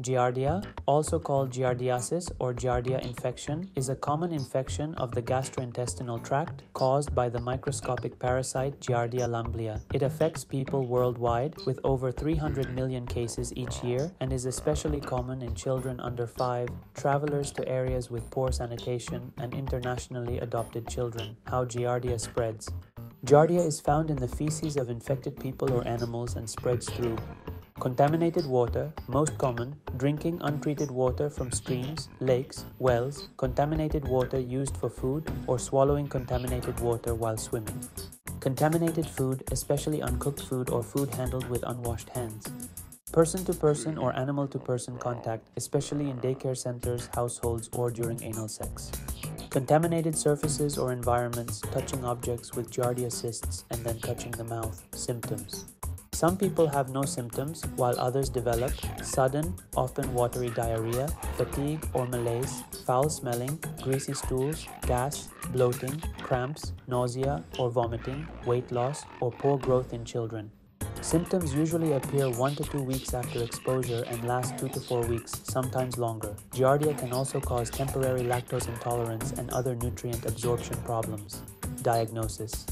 Giardia, also called giardiasis or giardia infection, is a common infection of the gastrointestinal tract caused by the microscopic parasite Giardia lamblia. It affects people worldwide with over 300 million cases each year and is especially common in children under 5, travelers to areas with poor sanitation, and internationally adopted children. How Giardia spreads. Giardia is found in the feces of infected people or animals and spreads through Contaminated water, most common, drinking untreated water from streams, lakes, wells, contaminated water used for food, or swallowing contaminated water while swimming. Contaminated food, especially uncooked food or food handled with unwashed hands. Person to person or animal to person contact, especially in daycare centers, households, or during anal sex. Contaminated surfaces or environments, touching objects with Giardia cysts and then touching the mouth. Symptoms some people have no symptoms, while others develop sudden, often watery diarrhea, fatigue or malaise, foul smelling, greasy stools, gas, bloating, cramps, nausea or vomiting, weight loss, or poor growth in children. Symptoms usually appear 1 to 2 weeks after exposure and last 2 to 4 weeks, sometimes longer. Giardia can also cause temporary lactose intolerance and other nutrient absorption problems. Diagnosis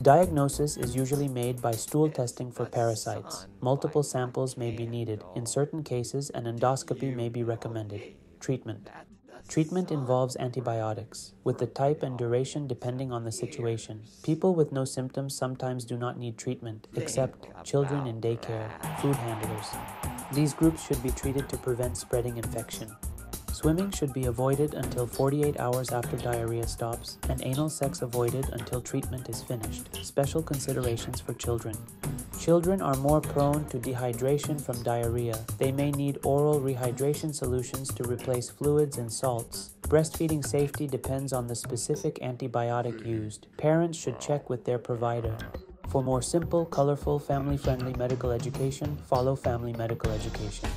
Diagnosis is usually made by stool testing for parasites. Multiple samples may be needed. In certain cases, an endoscopy may be recommended. Treatment. Treatment involves antibiotics, with the type and duration depending on the situation. People with no symptoms sometimes do not need treatment, except children in daycare, food handlers. These groups should be treated to prevent spreading infection. Swimming should be avoided until 48 hours after diarrhea stops, and anal sex avoided until treatment is finished. Special considerations for children. Children are more prone to dehydration from diarrhea. They may need oral rehydration solutions to replace fluids and salts. Breastfeeding safety depends on the specific antibiotic used. Parents should check with their provider. For more simple, colorful, family friendly medical education, follow Family Medical Education.